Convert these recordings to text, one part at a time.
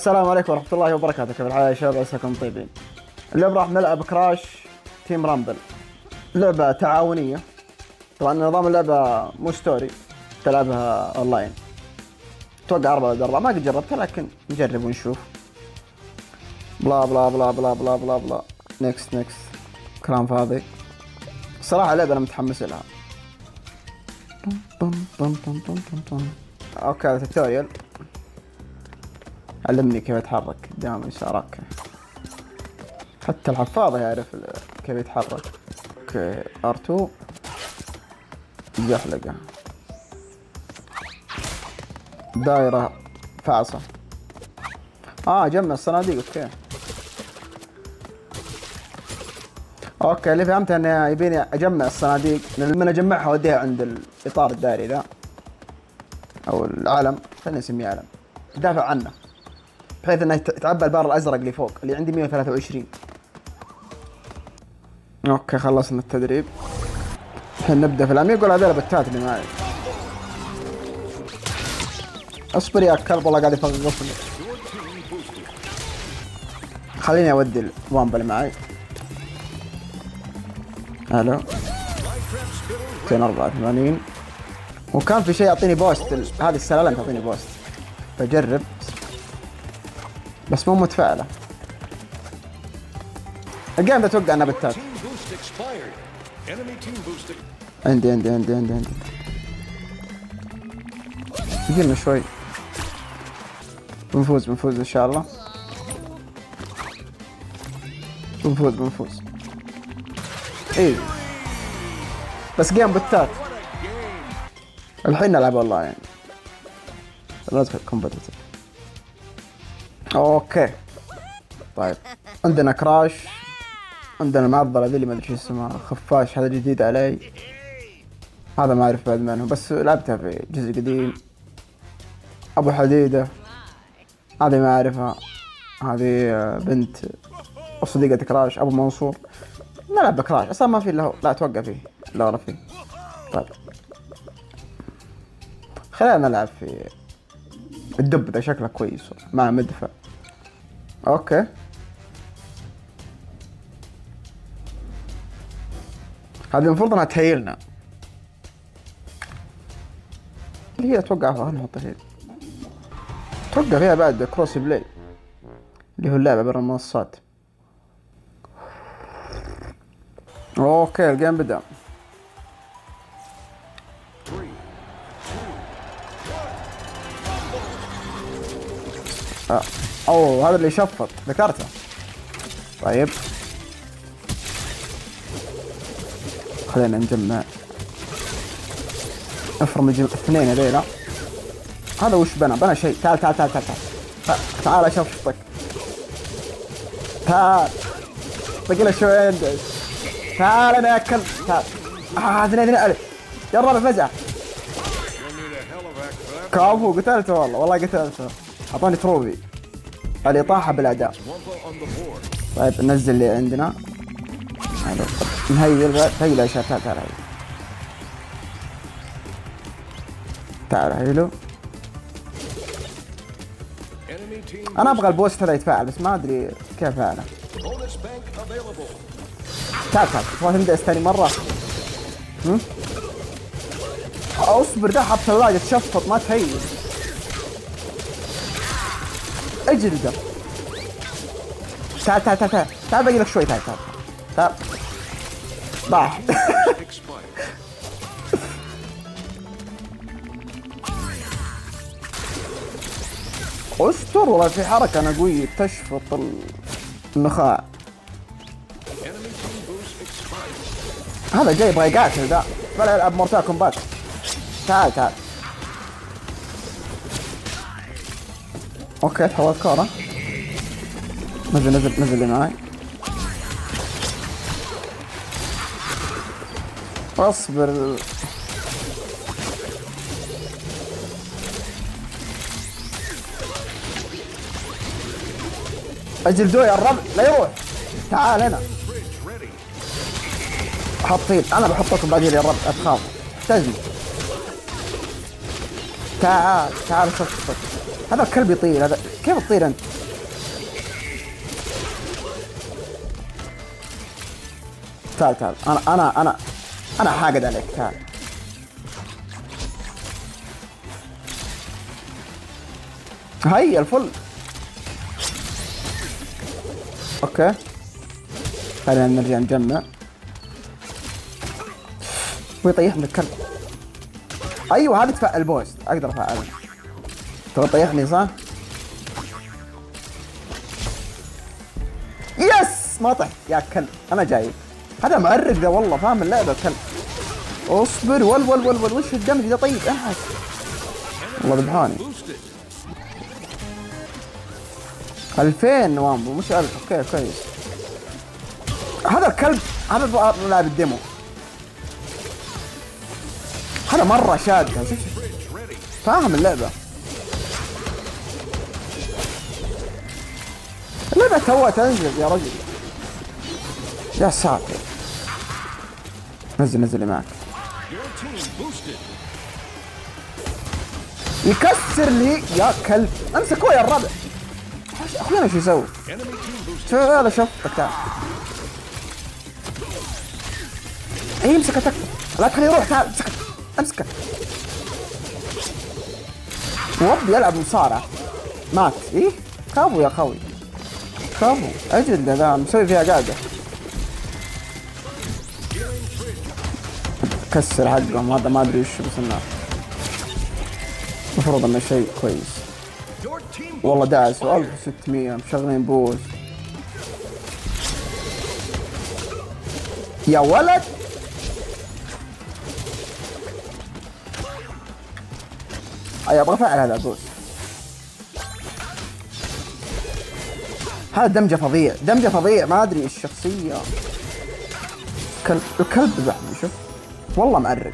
السلام عليكم ورحمة الله وبركاته. كيف الحال يا شباب؟ عساكم طيبين. اليوم راح نلعب كراش تيم رامبل لعبة تعاونية. طبعا نظام اللعبة مو story تلعبها اونلاين أتوقع أربعة ضد أربعة. ما قد جربتها لكن نجرب ونشوف. بلا بلا بلا بلا بلا بلا بلا. next next كلام فاضي. صراحة لعبة أنا متحمس لها. okay هذا tutorial علمني كيف أتحرك قدام okay حتى الحفاظة يعرف كيف يتحرك. okay R2 زحلقة دائرة فاصة آه جمع الصناديق okay. okay اللي فهمته إنه يبيني أجمع الصناديق لما أجمعها أوديها عند الإطار الدائري ذا أو العلم خلينا نسميه علم دافع عنه. بحيث إنه يت- يتعبى البار الأزرق اللي فوق اللي عندي 123 okay خلصنا التدريب. الحين نبدأ في العميق ولا هذول bots اللي معي؟ اصبر يا كلب والله قاعد يفغصني خليني أودي الوامبا اللي معي. ألو 284 وكان في شيء يعطيني بوست هذه السلالم تعطيني بوست بجرب. بس مو متفائلة. الجيم ده team boost. عندي عندي عندي عندي عندي. يجينا شوي. بنفوز بنفوز إن شاء الله. بنفوز بنفوز. إيه بس game bots الحين نلعب والله يعني. ندخل competitive okay. طيب عندنا كراش عندنا المعضلة ذي اللي ما أدري شو اسمها خفاش هذا جديد علي. هذا ما أعرف بعد منه بس لعبتها في جزء قديم. أبو حديدة هذه ما أعرفها. هذه آه، بنت صديقة كراش أبو منصور. نلعب بكراش أصلا ما في إلا لا أتوقع فيه لا ورا فيه. طيب. خلينا نلعب في الدب ذا شكله كويس مع مدفع. okay. هذه المفروض إنها تهيلنا. هي أتوقع نحط هي أتوقع فيها بعد crossplay اللي هو اللعبة برا المنصات. okay ال game بدأ. آه. أوه هذا اللي يشفط. ذكرته. طيب. خلينا نجمع. افرم الجم... اثنين هذيلا. هذا وش بنى؟ بنى شيء. تعال تعال تعال تعال تعال. تعال أشفطك. تعال. باقي له شوي عندك تعال أنا أكل. تعال. آه اثنين اثنين ألف. يا الربع فزع. كابو قتلته والله. والله قتلته. أعطاني تروفي. The board. طيب ننزل اللي عندنا حلو. نهيل هيل يا شباب تعال تعال هيل تعال team أنا أبغى البوست هذا يتفاعل بس ما أدري كيف available. تعال تعال تبغى تندعس ثاني مرة؟ أصبر ده حط ثلاجة تشفط ما تهيل أجلده. تعال تعال تعال تعال. تعال باقي لك شوي تعال تعال. تعال. Expired. أستر والله في حركة أنا قوية تشفط ال- النخاع. هذا جاي يبغى يقاتل ذا. ولا يلعب مورتال كومبات تعال تعال. أوكي تحولت كورة. نزل نزل نزل اللي معاي. اصبر. أجل دو يا الربع لا يروح. تعال هنا. حطين أنا بحطكم بعدين يا رب أتخاف. تجي. تعال تعال شوف شوف. هذا الكلب يطير هذا كيف تطير أنت؟ تعال تعال. أنا أنا أنا أنا حاقد عليك تعال. هيا الفل. أوكي. خلينا نرجع نجمع. ويطيح من الكلب. أيوه هذا تفعل boost. أقدر افعله تبغى تطيحني صح؟ يس! ما طحت يا كلب أنا جاي. هذا مؤرق ذا والله فاهم اللعبة؟ الكلب اصبر ول ول ول ول. وش ال damage ذا طيب انحس والله ذبحوني. Boosted. 2000 وامبو. مش 1000 أوكي كويس. هذا الكلب هذا لاعب الديمو. هذا مرة شاد. فاهم اللعبة؟ اللعبة توها تنزل يا رجل؟ يا ساتر. نزل نزل معك. يكسر لي يا كلب. امسكوه يا الربع. اخوينا شو يسوي؟ شوف هذا تعال اي امسكه تك لا تخليه يروح. تعال امسكه امسكه وب يلعب مصارعة. مات. إيه؟ كابو يا خوي كابو أجل ده مسوي فيها قاعدة. كسر حقهم هذا ما أدري وش بس إنه المفروض إنه شيء كويس. والله داعس 1600 مشغلين بوز. يا ولد! أي أبغى أفعل هذا البوز. هذا دمجة فظيع دمجة فظيع ما أدري الشخصية. كلب الكلب ذبحني شوف. والله معرق.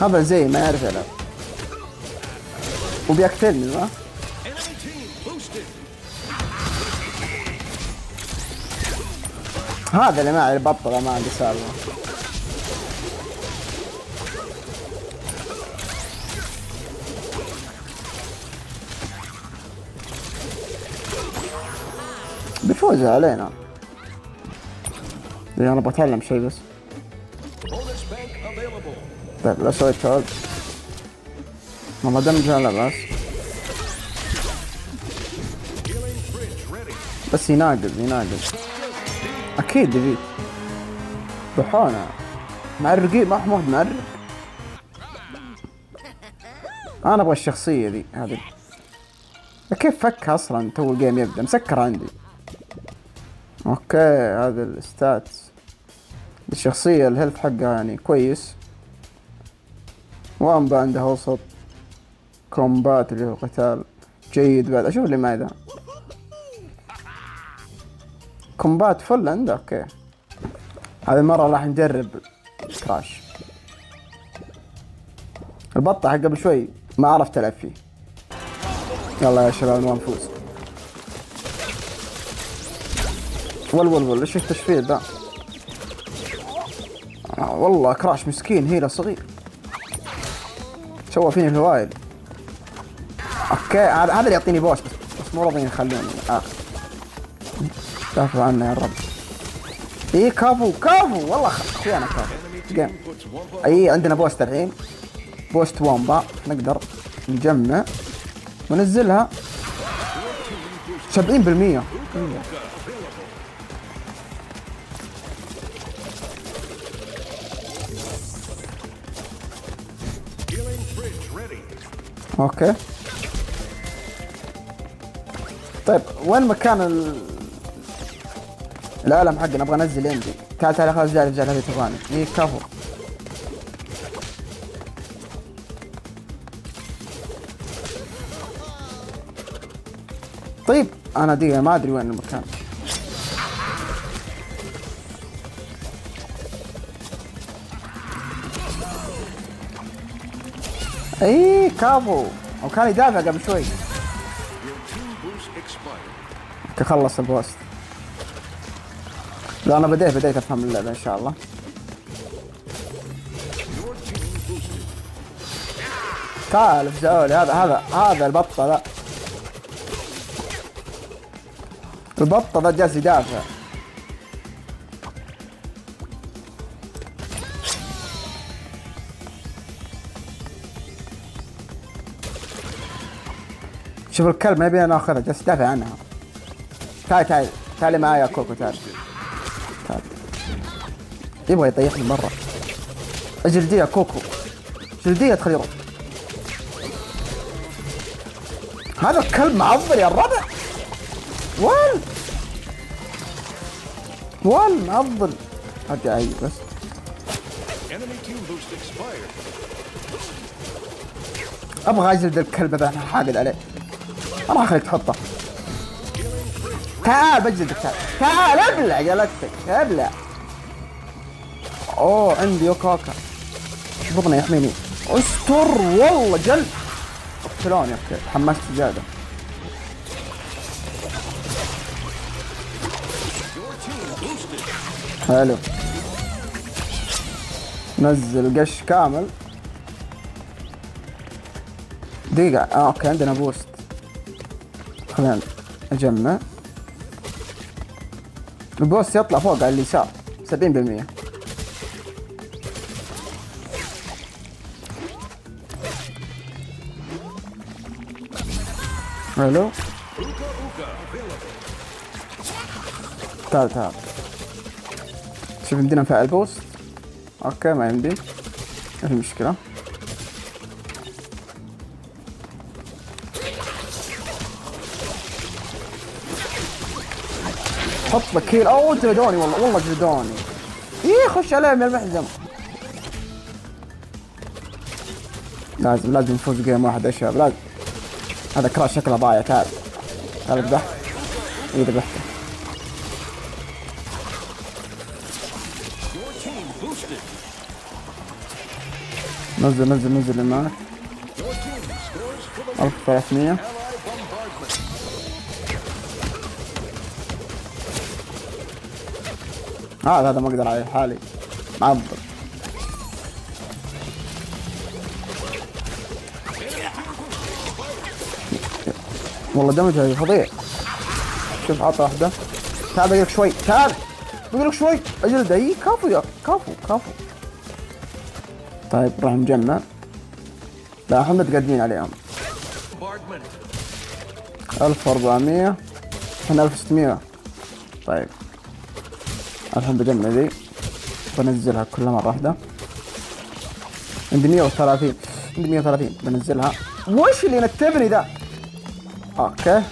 هذا زي ما يعرف يلعب. وبيقتلني ما هذا اللي معي بطل ما عندي سالفه بيفوز علينا لأن أنا بتعلم شيء بس Bonus bank available. طيب لا سويت هولد والله دمج لا بس Healing bridge ready. بس يناقض يناقض أكيد ديفيت بحونا معرقين ما حمود معرق. أنا أبغى الشخصية ذي هذه. كيف فك أصلا؟ تو ال game يبدأ. مسكر عندي. okay هذا ال stats الشخصية ال health حقها يعني كويس. وامبا عندها وسط. combat اللي هو قتال. جيد بعد. أشوف اللي معي ذا. combat full عنده okay. هذه المرة راح نجرب كراش البطة حق قبل شوي ما عرفت ألعب فيه. يلا يا شباب نبغى نفوز. ول ول ول إيش التشفير ذا آه والله كراش مسكين هيلة صغير. سوى فيني الهوايل أوكي هذا اللي يعطيني بوش بس, بس مو راضيين يخلوني. اخر دافعوا عنا يا رب. إيه كافو كافو. والله اخويانا كافو. Game. أي عندنا بوست الحين. بوست وامبا. نقدر نجمع. وننزلها. 70% healing bridge ready. Okay. طيب وين مكان ال... العالم حقنا أبغى انزل عندي. تعال تعال خلاص جاي رجال هذه تبغاني إيه كفو. طيب أنا دقيقة ما أدري وين المكان. إيه كافو وكان يدافع قبل شوي. تخلص البوست. لا أنا بديت بديت أفهم اللعبة إن شاء الله. Your team boosted. خالف زعولي هذا هذا هذا البطة ذا. البطة ذا جالس يدافع. شوف الكلب ما يبينا ناخذها جالس يدافع عنها. تعال تعال تعالي معايا يا كوكو تعال تعال يبغى يطيحني مرة. اجلديه يا كوكو. جلدية ادخل يروح هذا الكلب معضل يا الربع وال. وال معضل. ارجع أي بس. أبغى أجلد الكلب ذا أنا حاقد عليه. ما راح اخليك تحطه. تعال بجلدك. تعال. تعال ابلع جلدتك ابلع. أوه عندي يوكوكا بطني يحميني أستر والله جلد أقتلوني أوكي. تحمست زيادة. حلو. نزل قش كامل. دقيقة. آه okay عندنا boost. خلينا نجمع. ال boost يطلع فوق على اليسار سبعين بالمية. ألو؟ تعال تعال. شوف يمدينا نفعل boost. Okay ما يمدي ما في مشكلة. حط لك heal أوه جلدوني والله. والله جلدوني إيه خش عليه من المحزم لازم لازم نفوز game واحد يا شباب. لازم. هذا كراش شكله ضايع تعال. تعال اذبح إيه ذبحته. نزل نزل نزل اللي معك Your team scores for the 1300 ally bombardment. هذا هذا ما أقدر عليه حالي. معضل والله دمجها فظيع. شوف عطى واحدة. تعال بقولك شوي. تعال! بقولك شوي. اجلد اي كفو يا كفو كفو طيب راح نجمع. لا إحنا متقدمين عليهم. Bombardment. 1400 إحنا 1600 طيب. الحين بجمع ذي. بنزلها كلها مرة واحدة. عندي 130 عندي 130 بنزلها. وش اللي نتبني ذا؟ Okay.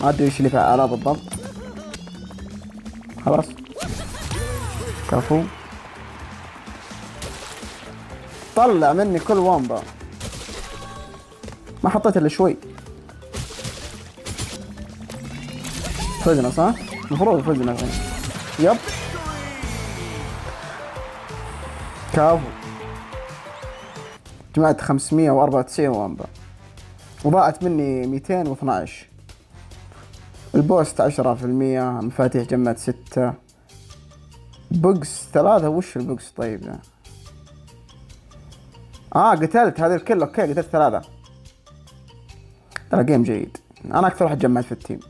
ما أدري وش اللي فعله بالضبط. خلاص. كفو. طلع مني كل Wumpa. ما حطيت إلا شوي. فزنا صح؟ المفروض فزنا الحين yep. كفو جمعت 594 Wumpa. وضاعت مني 212 ال boost 10% مفاتيح جمعت 6 box ثلاثة وش ال box طيب؟ آه قتلت هذه الكل okay قتلت ثلاثة. ترى game جيد. أنا أكثر واحد جمعت في ال team.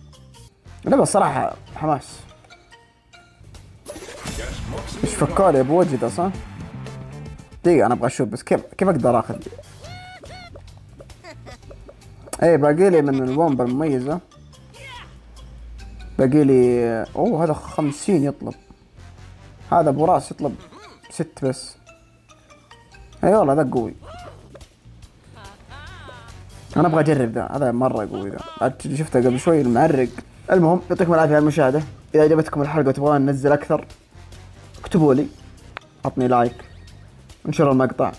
اللعبة الصراحة حماس. إيش فكري بوجده صح؟ دقيقة أنا أبغى أشوف بس كيف كيف أقدر آخذ؟ إيه باقي لي من الومبا المميزة باقي لي أوه هذا خمسين يطلب. هذا أبو رأس يطلب ست بس. إي والله ذا قوي. أنا أبغى أجرب ذا هذا مرة قوي ذا. شفته قبل شوي المعرق. المهم يعطيكم العافية على المشاهدة. إذا عجبتكم الحلقة وتبغون ننزل أكثر اكتبوا لي. عطني like. انشروا المقطع.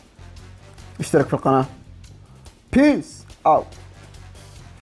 اشترك في القناة. Peace out